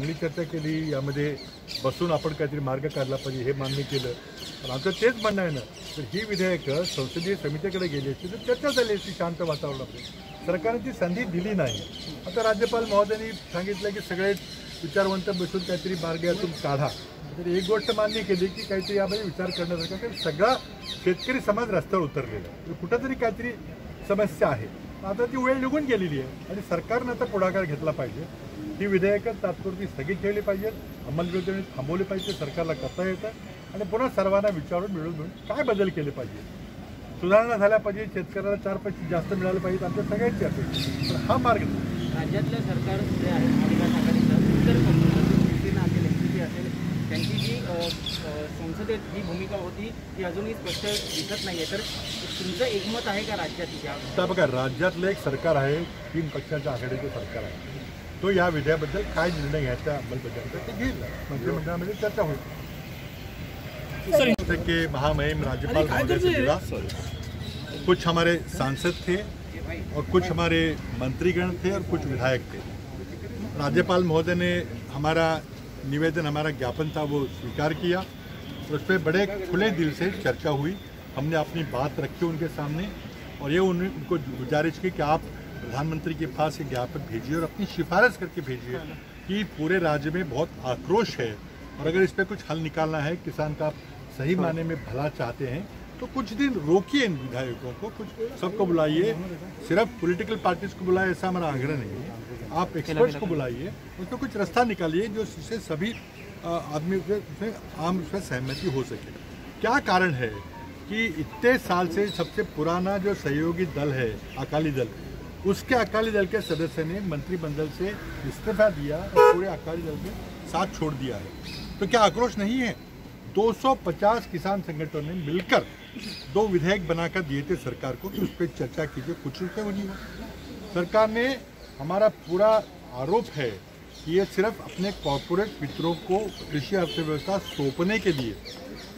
चांगली चर्चा केली यामध्ये बसून आपण काहीतरी मार्ग काढला पाहिजे हे मान्य केलं. पण आमचं तेच म्हणणं आहे ना तर ही विधेयकं संसदीय समितीकडे गेली असती तर चर्चा झाली असती शांत वातावरणामध्ये. सरकारने ती संधी दिली नाही. आता राज्यपाल महोदयांनी सांगितलं की सगळे विचारवंत बसून काहीतरी मार्ग यातून काढा. तर एक गोष्ट मान्य केली की काहीतरी यामध्ये विचार करण्यासारखा कारण सगळा शेतकरी समाज रस्त्यावर उतरलेला आहे. तर कुठंतरी काहीतरी समस्या आहे. आता ती वेळ निघून गेलेली आहे आणि सरकारनं आता पुढाकार घेतला पाहिजे. ही विधेयकं तात्पुरती स्थगित ठेवली पाहिजेत अंमलबजावणी थांबवली पाहिजे सरकारला करता येतं. आणि पुन्हा सर्वांना विचारून मिळून मिळून काय बदल केले पाहिजे? सुधारणा झाल्या पाहिजे शेतकऱ्याला चार पैसे जास्त मिळाले पाहिजेत आमच्या सगळ्यांची अपेक्षा पण हा मार्ग. राज्यातलं सरकार जे आहे महाविकास आघाडीचं इतर शिवसेना असेल एनसीपी असेल त्यांची जी संसदेत जी भूमिका होती ती अजूनही स्पष्ट दिसत नाही आहे तर तुमचं एकमत आहे का राज्यात बघा राज्यातलं एक सरकार आहे तीन पक्षाच्या आघाडीचं सरकार आहे. तो या विधेयाबद्दल काय निर्णय घ्यायचा अंमलबजावणीचा ते घेईल. मंत्रिमंडळामध्ये चर्चा होईल. के महामहिम राज्यपाल महोदय से जुड़ा कुछ हमारे सांसद थे और कुछ हमारे मंत्रीगण थे और कुछ विधायक थे. राज्यपाल महोदय ने हमारा निवेदन हमारा ज्ञापन था वो स्वीकार किया और उस पर बड़े खुले दिल से चर्चा हुई. हमने अपनी बात रखी उनके सामने और ये उन, उनको गुजारिश की कि आप प्रधानमंत्री के पास ये ज्ञापन भेजिए और अपनी सिफारिश करके भेजिए कि पूरे राज्य में बहुत आक्रोश है। और अगर इस पर कुछ हल निकालना है किसान का सही मायने में भला चाहते हैं तो कुछ दिन रोकिए इन विधायकों को कुछ सबको बुलाइए। सिर्फ़ पॉलिटिकल पार्टीज़ को बुलाए ऐसा हमारा आग्रह नहीं है। आप एक्सपर्ट्स को बुलाइए उसमें कुछ रास्ता निकालिए जो जिससे सभी आदमी उसमें उसमें आम उसमें सहमति हो सके। क्या कारण है कि इतने साल से सबसे पुराना जो सहयोगी दल है अकाली दल उसके अकाली दल के सदस्य ने मंत्रिमंडल से इस्तीफा दिया और पूरे अकाली दल के साथ छोड़ दिया है। तो क्या आक्रोश नहीं है? 250 किसान संगठनों ने मिलकर दो विधेयक बनाकर दिए थे सरकार को कि उस पर चर्चा कीजिए, कुछ रुपये बनी हो सरकार ने हमारा पूरा आरोप है कि ये सिर्फ़ अपने कॉरपोरेट मित्रों को कृषि अर्थव्यवस्था सौंपने के लिए,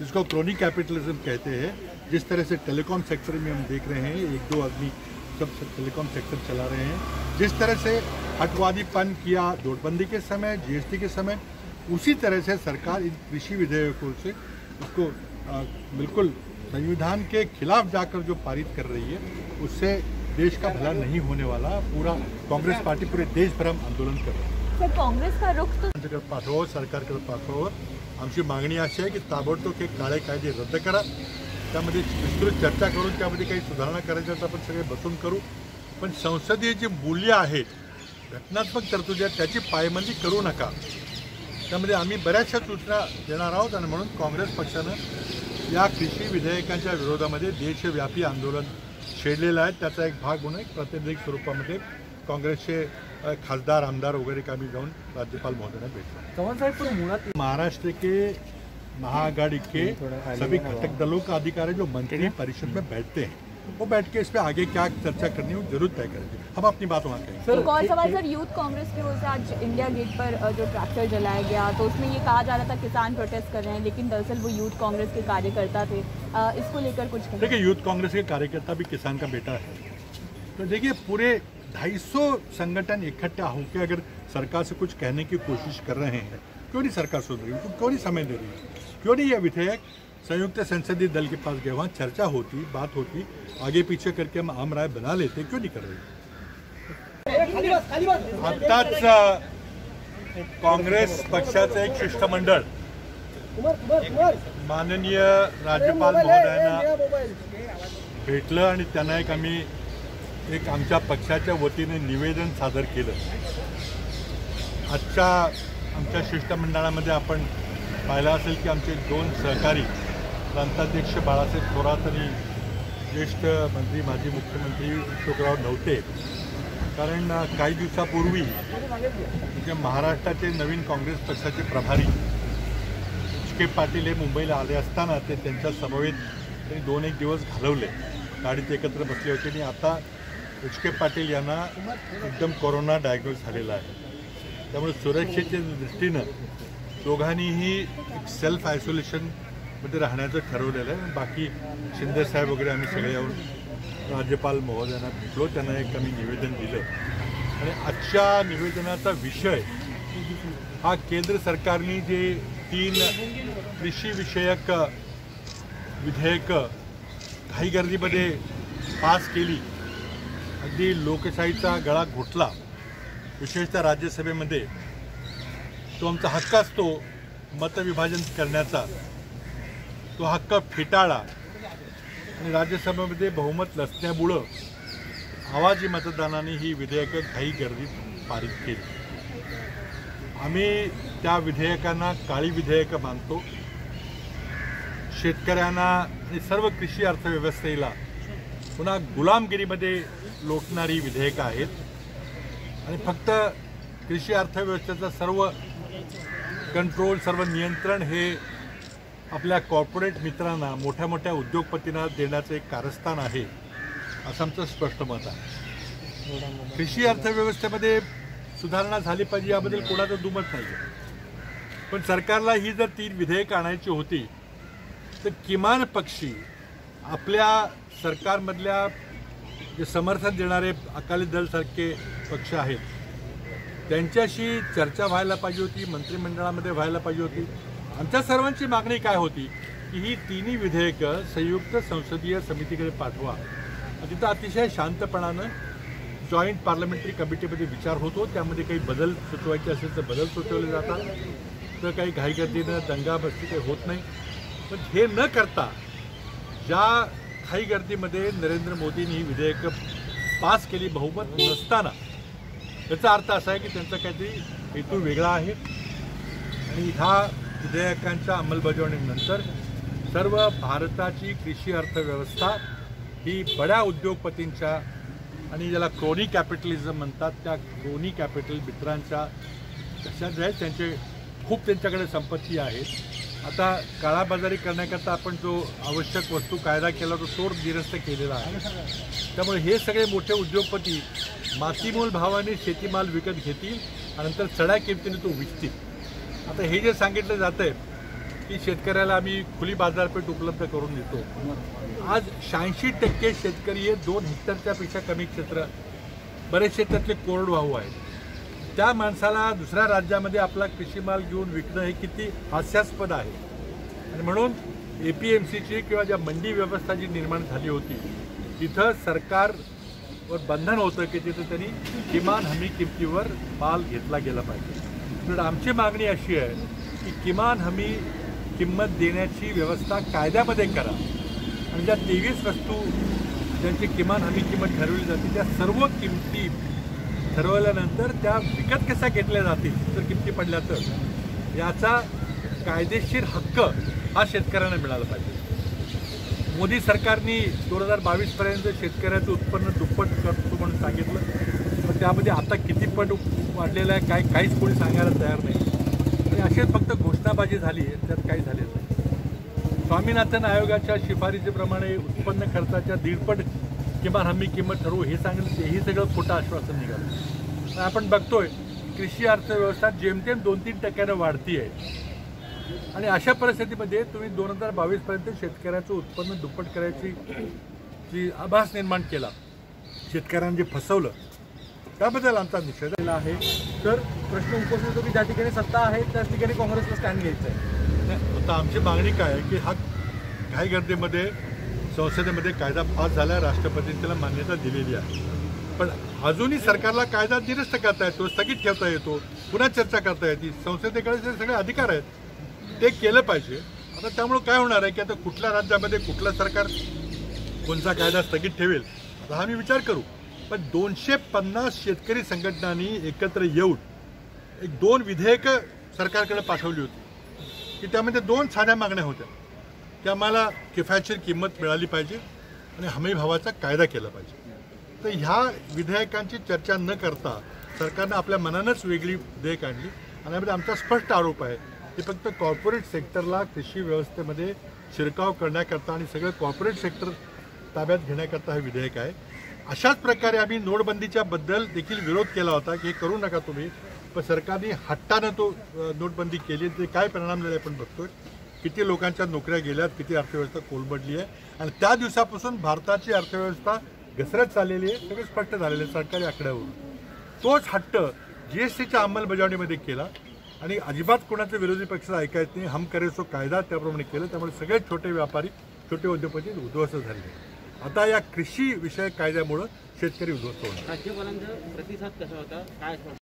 जिसको क्रोनी कैपिटलिज्म कहते हैं, जिस तरह से टेलीकॉम सेक्टर में हम देख रहे हैं, एक दो आदमी सब टेलीकॉम सेक्टर चला रहे हैं। जिस तरह से हटवादीपन किया नोटबंदी के समय जीएसटी के समय उसी तरह से सरकार इन कृषि विधेयकों से उसको आ, बिल्कुल संविधान के खिलाफ जाकर जो पारित कर रही है उससे देश का भला नहीं होने वाला पूरा कांग्रेस पार्टी पूरे देश भर हम आंदोलन कर रहे हैं। सर काँग्रेस का रुख तो पाठवावं सरकारकडे पाठवावं आमची मागणी अशी आहे की ताबडतोब हे काळे कायदे रद्द करा त्यामध्ये विस्तृत चर्चा करून त्यामध्ये काही सुधारणा करायच्या तर आपण सगळे बसून करू. पण संसदीय जी मूल्य आहेत घटनात्मक तरतुदी आहेत त्याची पायमल्ली करू नका. त्यामध्ये आम्ही बऱ्याचशा सूचना देणार आहोत आणि म्हणून काँग्रेस पक्षानं या कृषी विधेयकांच्या विरोधामध्ये देशव्यापी आंदोलन छेडलेलं आहे. त्याचा एक भाग म्हणून एक प्रातिनिधिक स्वरूपामध्ये काँग्रेसचे खासदार आमदार वगैरे का आम्ही जाऊन राज्यपाल महोदयांना भेटलो चव्हाण साहेब पण मुळात महाराष्ट्र के महाआघाड़ी के सभी घटक दलों का अधिकार है जो मंत्री परिषद में बैठते हैं वो बैठ के इस पे आगे क्या चर्चा करनी है ज़रूर तय करेंगे। हम अपनी बात वहाँ कहेंगे एक और सवाल सर यूथ कांग्रेस की ओर से आज इंडिया गेट पर जो ट्रैक्टर जलाया गया तो उसमें ये कहा जा रहा था किसान प्रोटेस्ट कर रहे हैं लेकिन दरअसल वो यूथ कांग्रेस के कार्यकर्ता थे। इसको लेकर कुछ। देखिए यूथ कांग्रेस के कार्यकर्ता भी किसान का बेटा है। तो देखिए पूरे 250 संगठन इकट्ठा होकर अगर सरकार से कुछ कहने की कोशिश कर रहे हैं क्यों नहीं सरकार सुन रही है? क्यों नहीं समय दे रही है? क्यों नहीं यह विधेयक? संयुक्त संसदीय दल के पास गए वहाँ चर्चा होती बात होती आगे पीछे करके हम आम राय बना लेते क्यों नहीं कर रहे? आताच काँग्रेस पक्षाचं एक शिष्टमंडळ माननीय राज्यपाल महोदयांना भेटलं आणि त्यांना एक आम्ही एक आमच्या पक्षाच्या वतीने निवेदन सादर केलं. आजच्या आमच्या शिष्टमंडळामध्ये आपण पाहिलं असेल की आमचे दोन सहकारी प्रांताध्यक्ष बाळासाहेब थोरात आणि ज्येष्ठ मंत्री माजी मुख्यमंत्री अशोकराव नव्हते कारण काही दिवसापूर्वी म्हणजे महाराष्ट्राचे नवीन काँग्रेस पक्षाचे प्रभारी एच के पाटील हे मुंबईला आले असताना ते त्यांच्या समवेत त्यांनी दोन एक दिवस घालवले. गाडीत एकत्र बसले होते आणि आता एच के पाटील यांना एकदम कोरोना डायग्नोज झालेला आहे. त्यामुळे सुरक्षेच्या दृष्टीनं दोघांनीही एक सेल्फ आयसोलेशनमध्ये राहण्याचं ठरवलेलं आहे. बाकी शिंदेसाहेब वगैरे आम्ही सगळे येऊन राज्यपाल महोदयांना भेटलो. त्यांना एक आम्ही निवेदन दिलं. आणि आजच्या निवेदनाचा विषय हा केंद्र सरकारने जे तीन कृषीविषयक विधेयकं घाई गर्दीमध्ये पास केली अगदी लोकशाहीचा गळा घोटला विशेषतः राज्यसभेमध्ये तो आमचा हक्क असतो मतविभाजन करण्याचा. तो हक्क फेटाळा. आणि राज्यसभेमध्ये बहुमत नसल्यामुळं आवाजी मतदानाने ही विधेयकं घाई गर्दीत पारित केली. आम्ही त्या विधेयकांना काळी विधेयकं मानतो. शेतकऱ्यांना आणि सर्व कृषी अर्थव्यवस्थेला पुन्हा गुलामगिरीमध्ये लोटणारी विधेयकं आहेत. आणि फक्त कृषी अर्थव्यवस्थेचा सर्व कंट्रोल सर्व नियंत्रण हे आपल्या कॉर्पोरेट मित्रांना मोठ्या मोठ्या उद्योगपतींना देण्याचं एक कारस्थान आहे असं आमचं स्पष्ट मत आहे. कृषी अर्थव्यवस्थेमध्ये सुधारणा झाली पाहिजे याबद्दल कोणाचं दुमत नाही पण सरकारला ही जर तीन विधेयकं आणायची होती तर किमान पक्षी आपल्या सरकारमधल्या जे समर्थन देणारे अकाली दलसारखे पक्ष आहेत त्यांच्याशी चर्चा व्हायला पाहिजे होती मंत्रिमंडळामध्ये व्हायला पाहिजे होती. आमच्या सर्वांची मागणी काय होती? की ही तिन्ही विधेयकं संयुक्त संसदीय समितीकडे पाठवा. तिथं अतिशय शांतपणानं जॉईंट पार्लमेंटरी कमिटीमध्ये विचार होतो. त्यामध्ये काही बदल सुचवायचे असेल तर बदल सुचवले जातात. तर काही घाईगर्दीनं दंगाबस्ती काही होत नाही. पण हे न करता ज्या घाईगर्दीमध्ये नरेंद्र मोदींनी ही विधेयकं पास केली बहुमत नसताना याचा अर्थ असा आहे की त्यांचा काहीतरी हेतू वेगळा आहे. आणि ह्या विधेयकांच्या अंमलबजावणीनंतर सर्व भारताची कृषी अर्थव्यवस्था ही बड्या उद्योगपतींच्या आणि ज्याला क्रोनी कॅपिटलिझम म्हणतात त्या क्रोनी कॅपिटल मित्रांच्या कशात आहेत त्यांचे खूप त्यांच्याकडे संपत्ती आहेत आता काळाबाजारी करण्याकरता आपण जो आवश्यक वस्तू कायदा केला तो तोड निरस्त केलेला आहे. त्यामुळे हे सगळे मोठे उद्योगपती मातीमोल भावाने शेतीमाल विकत घेतील आणि नंतर चढ्या किमतीने तो विकतील. आता हे जे सांगितलं जातं आहे की शेतकऱ्याला आम्ही खुली बाजारपेठ उपलब्ध करून देतो. आज शहाऐंशी टक्के शेतकरी हे दोन हेक्टरच्या पेक्षा कमी क्षेत्र बरेचसे त्यातले कोरडवाहू आहेत. त्या माणसाला दुसऱ्या राज्यामध्ये आपला कृषी माल घेऊन विकणं हे किती हास्यास्पद आहे. आणि म्हणून ए पी एम सीची किंवा ज्या मंडी व्यवस्था जी निर्माण झाली होती तिथं सरकारवर बंधन होतं की तिथं त्यांनी किमान हमी किमतीवर माल घेतला गेला पाहिजे. तर आमची मागणी अशी आहे की किमान हमी किंमत देण्याची व्यवस्था कायद्यामध्ये करा. आणि ज्या तेवीस वस्तू ज्यांची किमान हमी किंमत ठरवली जाते त्या सर्व किमती ठरवल्यानंतर त्या विकत कशा घेतल्या जातील जर किमती पडल्या तर? याचा कायदेशीर हक्क हा शेतकऱ्यांना मिळाला पाहिजे. मोदी सरकारने दोन हजार बावीसपर्यंत शेतकऱ्याचं उत्पन्न दुप्पट करतो म्हणून सांगितलं. पण त्यामध्ये आता किती पट वाढलेलं आहे काय काहीच कोणी सांगायला तयार नाही. आणि अशीच फक्त घोषणाबाजी झाली आहे त्यात काही झालेलं नाही. स्वामीनाथन आयोगाच्या शिफारसीप्रमाणे उत्पन्न खर्चाच्या दीडपट किमान हमी किंमत ठरवू हे सांगितलं तेही सगळं खोटं आश्वासन निघालं. आपण बघतोय कृषी अर्थव्यवस्था जेमतेम दोन तीन टक्क्यानं वाढती आहे. आणि अशा परिस्थितीमध्ये तुम्ही दोन हजार बावीसपर्यंत शेतकऱ्याचं उत्पन्न दुप्पट करायची जी आभास निर्माण केला शेतकऱ्यांनी जे फसवलं त्याबद्दल आमचा निषेध केला आहे. तर प्रश्न उपस्थित होतो की ज्या ठिकाणी सत्ता आहे त्याच ठिकाणी काँग्रेसला स्टँड घ्यायचं आहे. नाही, आता आमची मागणी काय आहे की हा घाईगर्दीमध्ये संसदेमध्ये कायदा पास झाला राष्ट्रपतींनी त्याला मान्यता दिलेली आहे. पण अजूनही सरकारला कायदा निरस्त करता येतो स्थगित ठेवता येतो पुन्हा चर्चा करता येते. संसदेकडे जे सगळे अधिकार आहेत ते केलं पाहिजे. आता त्यामुळं काय होणार आहे की आता कुठल्या राज्यामध्ये कुठलं सरकार कोणता कायदा स्थगित ठेवेल आता हा मी विचार करू. पण दोनशे पन्नास शेतकरी संघटनांनी एकत्र येऊन एक दोन विधेयकं सरकारकडे पाठवली होती. की त्यामध्ये दोन साध्या मागण्या होत्या. की आम्हाला किफायतशीर किंमत मिळाली पाहिजे आणि हमी भावाचा कायदा केला पाहिजे. तर ह्या विधेयकांची चर्चा न करता सरकारनं आपल्या मनानंच वेगळी विधेयक आणली. आणि यामध्ये आमचा स्पष्ट आरोप आहे की फक्त कॉर्पोरेट सेक्टरला कृषी व्यवस्थेमध्ये शिरकाव करण्याकरता आणि सगळं कॉर्पोरेट सेक्टर ताब्यात घेण्याकरता हे विधेयक आहे. अशाच प्रकारे आम्ही नोटबंदीच्या बद्दल देखील विरोध केला होता की हे करू नका तुम्ही. पण सरकारने हट्टानं तो नोटबंदी केली ते काय परिणाम झाले आपण बघतोय. किती लोकांच्या नोकऱ्या गेल्यात किती अर्थव्यवस्था कोलबडली आहे. आणि त्या दिवसापासून भारताची अर्थव्यवस्था घसरत चाललेली आहे सगळं स्पष्ट झालेलं आहे सरकारी आकड्यावरून. तोच हट्ट जी एस टीच्या अंमलबजावणीमध्ये केला. आणि अजिबात कोणाचं विरोधी पक्षाला ऐकायचं नाही. हम करेसो कायदा त्याप्रमाणे केलं. त्यामुळे सगळे छोटे व्यापारी छोटे उद्योगपती उद्ध्वस्त झाले. आता या कृषी विषयक कायद्यामुळं शेतकरी उद्ध्वस्त होणार. राज्यपालांचा प्रतिसाद कसा होता? काय